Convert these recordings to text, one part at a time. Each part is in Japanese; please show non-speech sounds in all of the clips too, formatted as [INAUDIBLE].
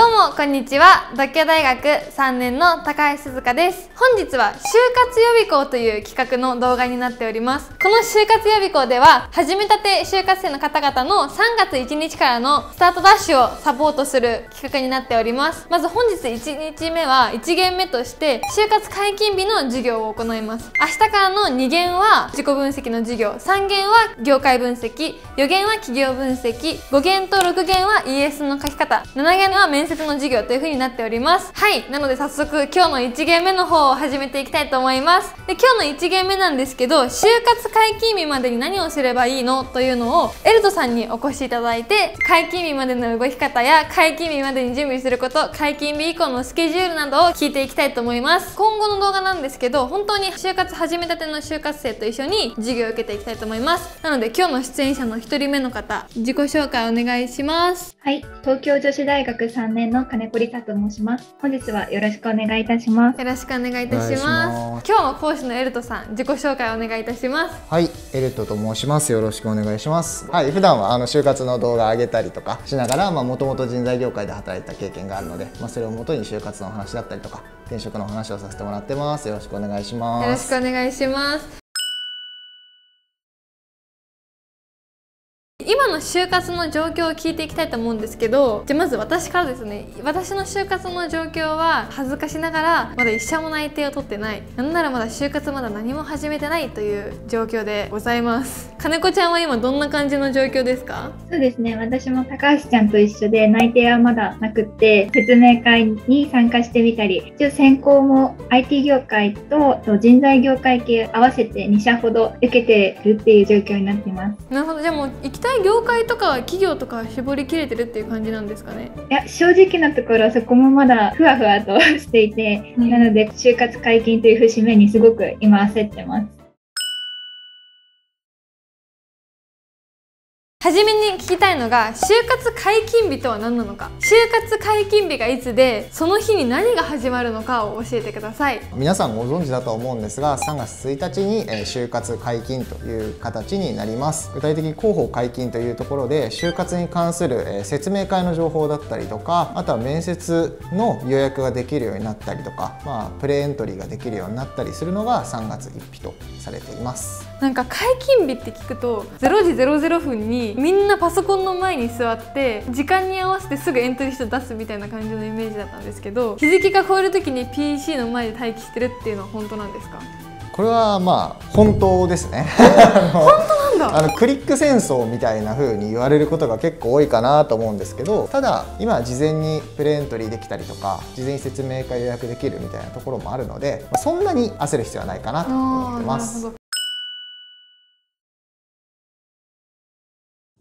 どうこんにちは。独協大学3年の高橋鈴香です。本日は就活予備校という企画の動画になっております。この就活予備校では始めたて就活生の方々の3月1日からのスタートダッシュをサポートする企画になっております。まず本日1日目は1限目として就活解禁日の授業を行います。明日からの2限は自己分析の授業。3限は業界分析。4限は企業分析。5限と6限は ES の書き方。7限は面接の授業という風になっております。はい。なので早速今日の1限目の方を始めていきたいと思います。で今日の1限目なんですけど就活解禁日までに何をすればいいのというのをエルトさんにお越しいただいて解禁日までの動き方や解禁日までに準備すること解禁日以降のスケジュールなどを聞いていきたいと思います。今後の動画なんですけど本当に就活始めたての就活生と一緒に授業を受けていきたいと思います。なので今日の出演者の1人目の方自己紹介お願いします。はい、東京女子大学3年の金子梨沙と申します。本日はよろしくお願いいたします。よろしくお願いいたします今日の講師のエルトさん自己紹介お願いいたしますはい、エルトと申します。よろしくお願いします。はい、普段はあの就活の動画上げたりとかしながら、まあもともと人材業界で働いた経験があるので、まあそれをもとに就活のお話だったりとか、転職のお話をさせてもらってます。よろしくお願いします。よろしくお願いします今の就活の状況を聞いていきたいと思うんですけどじゃまず私からですね。私の就活の状況は恥ずかしながらまだ一社も内定を取ってない。なんならまだ就活まだ何も始めてないという状況でございます。金子ちゃんは今どんな感じの状況ですか？そうですね、私も高橋ちゃんと一緒で内定はまだなくって、説明会に参加してみたり、一応専攻も IT 業界とと人材業界系合わせて2社ほど受けてるっていう状況になっています。なるほど。じゃあもう行きたい業界とか企業とか絞りきれてるっていう感じなんですかね？いや、正直なところそこもまだふわふわとしていて、うん。なので就活解禁という節目にすごく今焦ってます。はじめに聞きたいのが就活解禁日とは何なのか。就活解禁日がいつでその日に何が始まるのかを教えてください。皆さんご存知だと思うんですが3月1日にえー就活解禁という形になります。具体的に広報解禁というところで就活に関するえー説明会の情報だったりとかあとは面接の予約ができるようになったりとか、まあ、プレエントリーができるようになったりするのが3月1日とされています。なんか解禁日って聞くと0時00分にみんなパソコンの前に座って時間に合わせてすぐエントリーして出すみたいな感じのイメージだったんですけど日付が超える時に PC の前で待機してるっていうのは本当なんですか？これはまあ本当ですね。なんだ。[LAUGHS] あのクリック戦争みたいな風に言われることが結構多いかなと思うんですけどただ今は事前にプレエントリーできたりとか事前に説明会予約できるみたいなところもあるので、まあそんなに焦る必要はないかなと思ってます。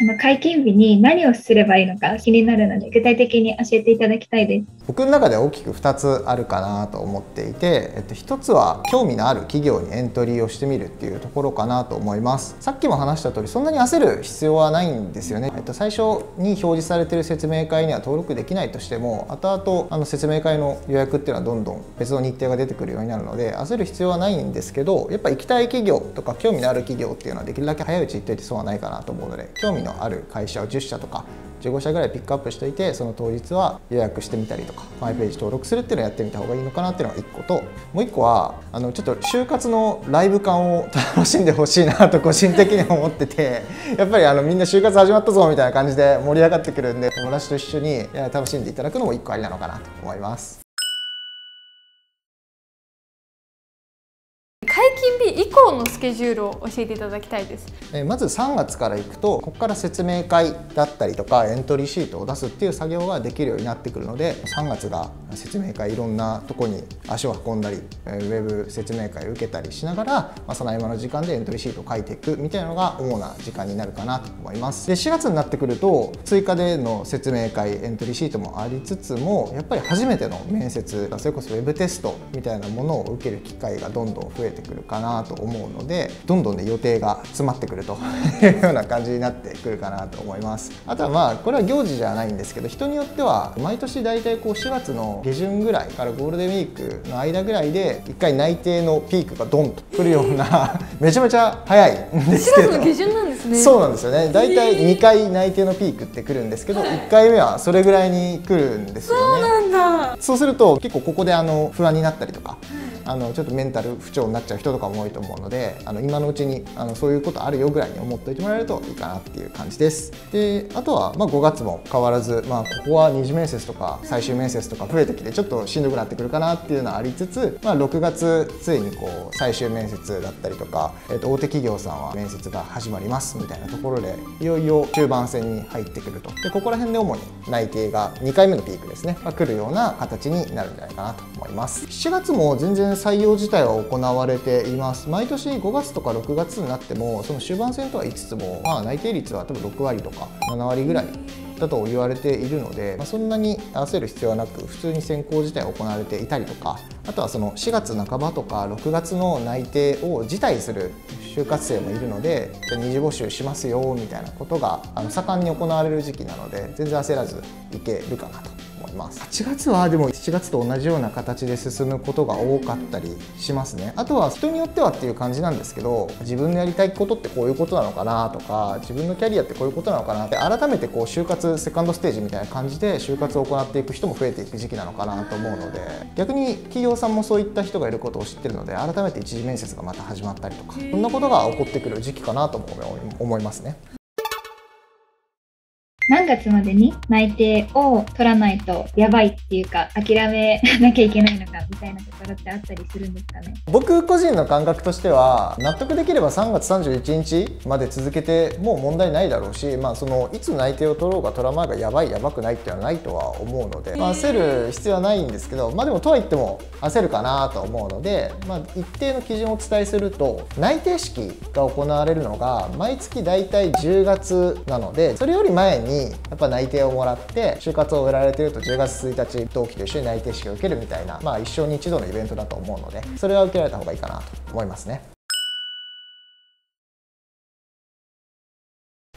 その解禁日に何をすればいいのか気になるので、具体的に教えていただきたいです。僕の中で大きく2つあるかなと思っていて、えっと、1つは興味のある企業にエントリーをしてみるっていうところかなと思いますさっきも話した通りそんなに焦る必要はないんですよね、えっと、最初に表示されている説明会には登録できないとしても後々あの説明会の予約っていうのはどんどん別の日程が出てくるようになるので焦る必要はないんですけどやっぱ行きたい企業とか興味のある企業っていうのはできるだけ早いうち行っといて損はないかなと思うので興味のある会社を10社とか15社ぐらいピックアップしておいてその当日は予約してみたりとかマイページ登録するっていうのをやってみた方がいいのかなっていうのが1個ともう1個はあのちょっと就活のライブ感を楽しんでほしいなと個人的に思ってて [LAUGHS] やっぱりあのみんな就活始まったぞみたいな感じで盛り上がってくるんで友達と一緒に楽しんでいただくのも1個ありなのかなと思います。解禁以降のスケジュールを教えていただきたいです。えまず3月から行くとここから説明会だったりとかエントリーシートを出すっていう作業ができるようになってくるので3月が説明会いろんなとこに足を運んだりウェブ説明会を受けたりしながら、まあ、その合間の時間でエントリーシートを書いていくみたいなのが主な時間になるかなと思います。で4月になってくると追加での説明会エントリーシートもありつつもやっぱり初めての面接それこそウェブテストみたいなものを受ける機会がどんどん増えてくるかなと思うのでどんどんね予定が詰まってくると [LAUGHS] いうような感じになってくるかなと思います。あとはまあこれは行事じゃないんですけど人によっては毎年大体こう4月の下旬ぐらいからゴールデンウィークの間ぐらいで1回内定のピークがドンとくるような [LAUGHS] めちゃめちゃ早いんですけど。4月の下旬なんですね。そうなんですよね。大体2回内定のピークってくるんですけど1回目はそれぐらいに来るんですよね。なんだ。そうすると結構ここであの不安になったりとか、あのちょっとメンタル不調になっちゃう人とかも多いと思うのであの今のうちにあのそういうことあるよぐらいに思っておいてもらえるといいかなっていう感じです。であとはまあ5月も変わらず、まあ、ここは二次面接とか最終面接とか増えてきてちょっとしんどくなってくるかなっていうのはありつつ、まあ、6月ついにこう最終面接だったりとか、えっと大手企業さんは面接が始まりますみたいなところでいよいよ中盤戦に入ってくると。でここら辺で主に内定が2回目のピークですね、まあ、来るような形になるんじゃないかなと思います。7月も全然採用自体は行われています。毎年5月とか6月になってもその終盤戦とは言いつつも、まあ、内定率は多分6割とか7割ぐらいだと言われているので、まあ、そんなに焦る必要はなく普通に選考自体行われていたりとかあとはその4月半ばとか6月の内定を辞退する就活生もいるので二次募集しますよみたいなことが盛んに行われる時期なので全然焦らずいけるかなと。ます8月はでも7月と同じような形で進むことが多かったりしますねあとは人によってはっていう感じなんですけど自分のやりたいことってこういうことなのかなとか自分のキャリアってこういうことなのかなって改めてこう就活セカンドステージみたいな感じで就活を行っていく人も増えていく時期なのかなと思うので逆に企業さんもそういった人がいることを知ってるので改めて一次面接がまた始まったりとかそんなことが起こってくる時期かなとも思いますね。何月までに内定を取らないとやばいっていうか諦めなきゃいけないのかみたいなところってあったりするんですかね？僕個人の感覚としては納得できれば3月31日まで続けてもう問題ないだろうし、まあ、そのいつ内定を取ろうが取らないがやばいやばくないっていうのはないとは思うので、まあ、焦る必要はないんですけど、まあ、でもとは言っても焦るかなと思うので、まあ、一定の基準をお伝えすると内定式が行われるのが毎月大体10月なのでそれより前にやっぱ内定をもらって就活を終えられてると10月1日同期と一緒に内定式を受けるみたいな、まあ、一生に一度のイベントだと思うのでそれは受けられた方がいいかなと思いますね。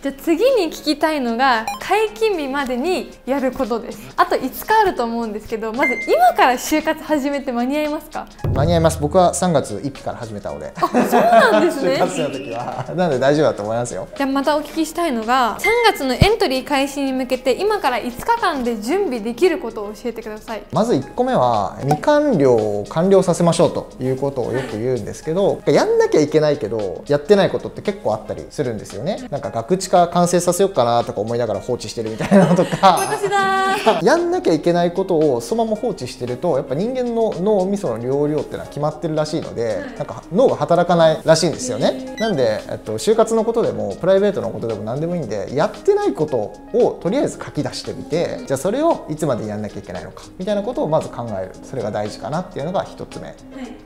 じゃあ次に聞きたいのが解禁日までにやることです。あと5日あると思うんですけどまず今から就活始めて間に合いますか？間に合います。僕は3月1日から始めたので。そうなんですね。[LAUGHS] 就活生の時は。なので大丈夫だと思いますよ。じゃあまたお聞きしたいのが3月のエントリー開始に向けて今から5日間で準備できることを教えてください。まず1個目は未完了を完了させましょうということをよく言うんですけどやんなきゃいけないけどやってないことって結構あったりするんですよね。なんか学知化完成させようかなとか思いながら放置してるみたいなのとか。[LAUGHS] やんなきゃいけないことをそのまま放置してるとやっぱ人間の脳みその容量ってのは決まってるらしいのでなんか脳が働かないらしいんですよね。なんで、えっと、就活のことでもプライベートのことでも何でもいいんでやってないことをとりあえず書き出してみてじゃあそれをいつまでやんなきゃいけないのかみたいなことをまず考える。それが大事かなっていうのが1つ目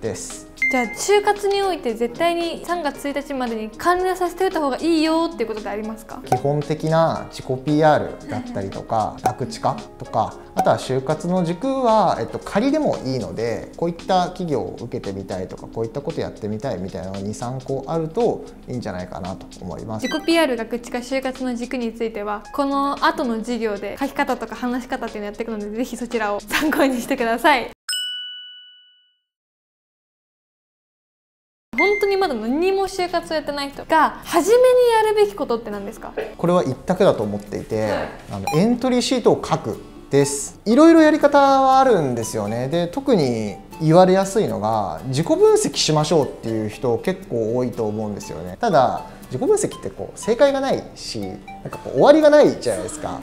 です。じゃあ就活において絶対に3月1日までに完了させておいた方がいいよっていうことでありますか？基本的な自己 PR だったりとか学知化とかあとは就活の軸は、えっと、仮でもいいのでこういった企業を受けてみたいとかこういったことやってみたいみたいなのが23個あるといいんじゃないかなと思います。自己 PR 学知化就活の軸についてはこの後の授業で書き方とか話し方っていうのをやっていくのでぜひそちらを参考にしてください本当にまだ何も就活をやってない人が初めにやるべきことって何ですか？これは一択だと思っていてあのエントリーシートを書くです。いろいろやり方はあるんですよね。で特に言われやすいのが自己分析しましょうっていう人結構多いと思うんですよね。ただ自己分析ってこう正解がないしなんかこう終わりがないじゃないですか。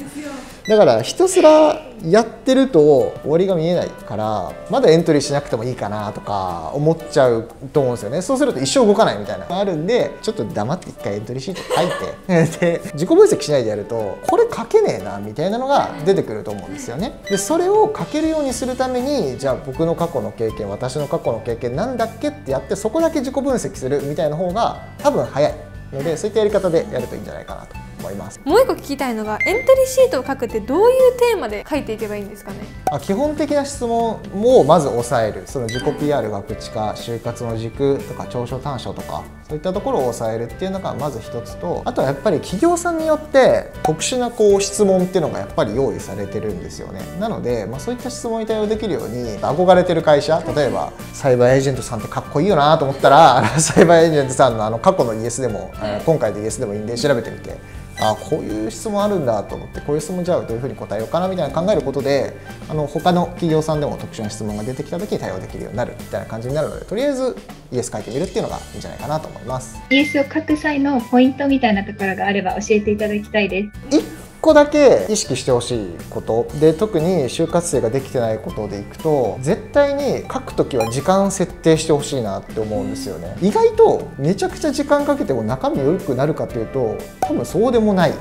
だからひたすらやってると終わりが見えないからまだエントリーしなくてもいいかなとか思っちゃうと思うんですよね。そうすると一生動かないみたいな。のがあるんでちょっと黙って一回エントリーシート書いて。[LAUGHS] で自己分析しないでやるとこれ書けねえなみたいなのが出てくると思うんですよね。でそれを書けるようにするためにじゃあ僕の過去の経験私の過去の経験なんだっけってやってそこだけ自己分析するみたいな方が多分早い。のでそういったやり方でやるといいんじゃないかなと。思います。もう一個聞きたいのがエントリーシートを書くってどういうテーマで書いていけばいいんですかね？あ基本的な質問をまず押さえる。その自己 PR 学知化就活の軸とか長所短所とかそういったところを抑えるっていうのがまず一つとあとはやっぱり企業さんによって特殊なこう質問っていうのがやっぱり用意されてるんですよね。なので、まあ、そういった質問に対応できるように憧れてる会社例えばサイバーエージェントさんってかっこいいよなと思ったら [LAUGHS] サイバーエージェントさんのあの過去のイエスでも、今回でイエスでもいいんで調べてみてあこういう質問あるんだと思ってこういう質問じゃあどういうふうに答えようかなみたいな考えることであの他の企業さんでも特殊な質問が出てきた時に対応できるようになるみたいな感じになるのでとりあえずイエス書いてみるっていうのがいいんじゃないかなと思います。イエスを書く際のポイントみたいなところがあれば教えていただきたいです個だけ意識してほしいこと。で特に就活生ができてないことでいくと絶対に書く時は時間設定してほしいなって思うんですよね。意外とめちゃくちゃ時間かけても中身良くなるかというと多分そうでもない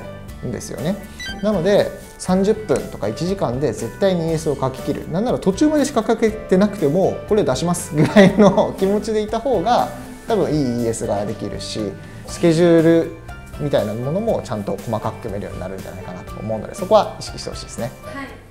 んですよね。なので30分とか1時間で絶対に ES を書ききる。なんなら途中までしか書けてなくてもこれ出しますぐらいの気持ちでいた方が多分いい ES ができるしスケジュールみたいなものもちゃんと細かく組めるようになるんじゃないかなと思うのでそこは意識してほしいですね。はい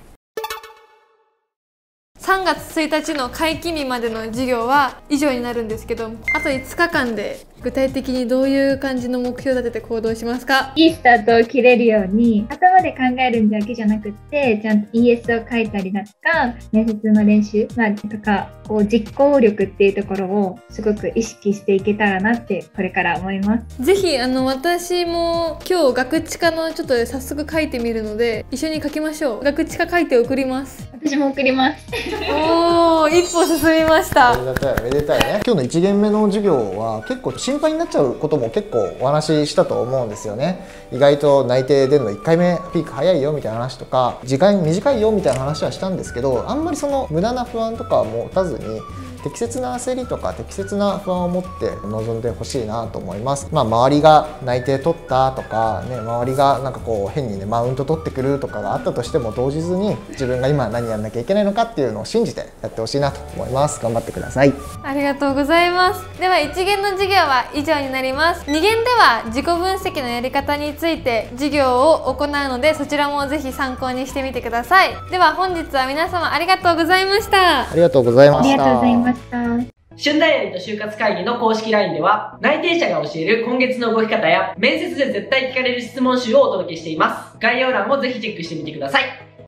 3月1日の会期日までの授業は以上になるんですけどあと5日間で具体的にどういう感じの目標を立てて行動しますか？いいスタートを切れるように頭で考えるんだけじゃなくってちゃんと ES を書いたりだとか面接の練習、まあ、とかこう実行力っていうところをすごく意識していけたらなってこれから思います。ぜひあの私も今日学知化のちょっと早速書いてみるので一緒に書きましょう。学知化書いて送ります。私も送ります。おお一歩進みました。ありがたいめでたいね。今日の1限目の授業は結構心配になっちゃうことも結構お話ししたと思うんですよね。意外と内定出るの1回目ピーク早いよみたいな話とか時間短いよみたいな話はしたんですけどあんまりその無駄な不安とかは持たずに適切な焦りとか適切な不安を持って臨んでほしいなと思います。まあ、周りが内定取ったとか、ね、周りがなんかこう変にねマウント取ってくるとかがあったとしても動じずに自分が今何やんなきゃいけないのかっていうのを信じてやってほしいなと思います。頑張ってください。ありがとうございます。では1限の授業は以上になります。2限では自己分析のやり方について授業を行うのでそちらもぜひ参考にしてみてください。では本日は皆様ありがとうございました。ありがとうございました。ありがとうございました。春大愛と就活会議の公式 LINE では、内定者が教える今月の動き方や、面接で絶対聞かれる質問集をお届けしています。概要欄もぜひチェックしてみてください。